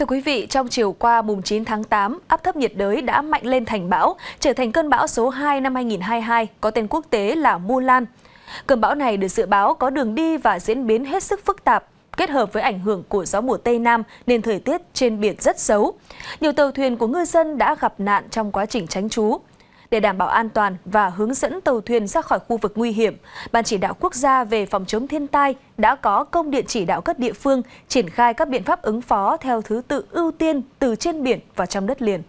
Thưa quý vị, trong chiều qua mùng 9 tháng 8, áp thấp nhiệt đới đã mạnh lên thành bão, trở thành cơn bão số 2 năm 2022 có tên quốc tế là Mulan. Cơn bão này được dự báo có đường đi và diễn biến hết sức phức tạp, kết hợp với ảnh hưởng của gió mùa Tây Nam nên thời tiết trên biển rất xấu. Nhiều tàu thuyền của ngư dân đã gặp nạn trong quá trình tránh trú. Để đảm bảo an toàn và hướng dẫn tàu thuyền ra khỏi khu vực nguy hiểm, Ban chỉ đạo quốc gia về phòng chống thiên tai đã có công điện chỉ đạo các địa phương triển khai các biện pháp ứng phó theo thứ tự ưu tiên từ trên biển và trong đất liền.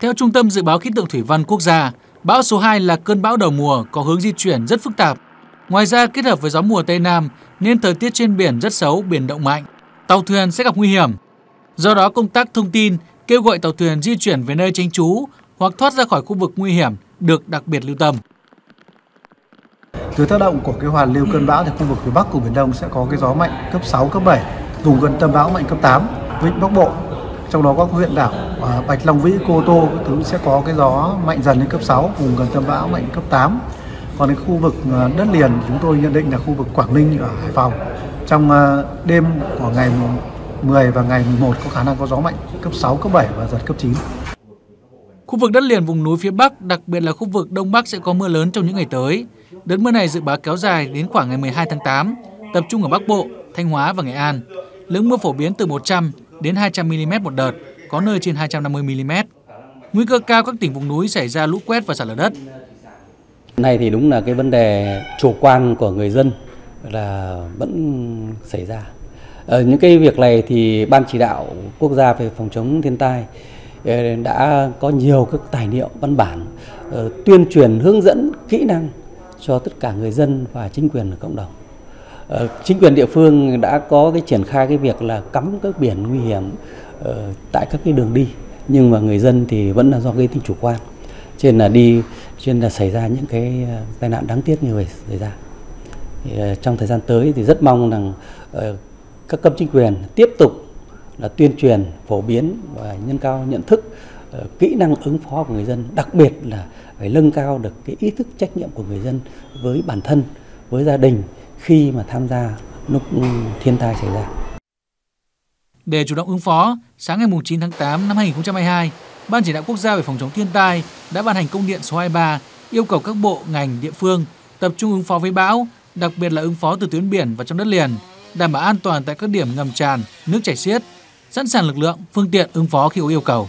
Theo Trung tâm Dự báo Khí tượng Thủy văn Quốc gia, bão số 2 là cơn bão đầu mùa có hướng di chuyển rất phức tạp. Ngoài ra kết hợp với gió mùa Tây Nam nên thời tiết trên biển rất xấu, biển động mạnh. Tàu thuyền sẽ gặp nguy hiểm. Do đó công tác thông tin kêu gọi tàu thuyền di chuyển về nơi tránh trú hoặc thoát ra khỏi khu vực nguy hiểm được đặc biệt lưu tâm. Dưới tác động của cái hoàn lưu cơn bão thì khu vực phía Bắc của Biển Đông sẽ có cái gió mạnh cấp 6, cấp 7, vùng gần tâm bão mạnh cấp 8, vịnh Bắc Bộ. Trong đó có huyện đảo à, Bạch Long Vĩ, Cô Tô thứ sẽ có cái gió mạnh dần lên cấp 6, vùng gần tâm bão mạnh cấp 8. Còn cái khu vực à, đất liền chúng tôi nhận định là khu vực Quảng Ninh ở Hải Phòng. Trong à, đêm của ngày 10 và ngày 11 có khả năng có gió mạnh cấp 6, cấp 7 và giật cấp 9. Khu vực đất liền vùng núi phía Bắc, đặc biệt là khu vực Đông Bắc sẽ có mưa lớn trong những ngày tới. Đợt mưa này dự báo kéo dài đến khoảng ngày 12 tháng 8, tập trung ở Bắc Bộ, Thanh Hóa và Nghệ An. Lượng mưa phổ biến từ 100 đến 200 mm một đợt, có nơi trên 250 mm. Nguy cơ cao các tỉnh vùng núi xảy ra lũ quét và sạt lở đất. Này thì đúng là cái vấn đề chủ quan của người dân là vẫn xảy ra. Ở những cái việc này thì ban chỉ đạo quốc gia về phòng chống thiên tai Ờ, đã có nhiều các tài liệu văn bản ờ, tuyên truyền hướng dẫn kỹ năng cho tất cả người dân và chính quyền ở cộng đồng. Ờ, chính quyền địa phương đã có cái triển khai cái việc là cắm các biển nguy hiểm tại các cái đường đi nhưng mà người dân thì vẫn là do cái tính chủ quan trên là đi trên là xảy ra những cái tai nạn đáng tiếc như vậy xảy ra thì, trong thời gian tới thì rất mong rằng các cấp chính quyền tiếp tục là tuyên truyền phổ biến và nâng cao nhận thức ờ, kỹ năng ứng phó của người dân đặc biệt là phải nâng cao được cái ý thức trách nhiệm của người dân với bản thân với gia đình khi mà tham gia lúc ừ, thiên tai xảy ra. Để chủ động ứng phó, sáng ngày 9 tháng 8 năm 2022, Ban chỉ đạo quốc gia về phòng chống thiên tai đã ban hành công điện số 23 yêu cầu các bộ, ngành, địa phương tập trung ứng phó với bão, đặc biệt là ứng phó từ tuyến biển và trong đất liền, đảm bảo an toàn tại các điểm ngầm tràn, nước chảy xiết, sẵn sàng lực lượng, phương tiện ứng phó khi có yêu cầu.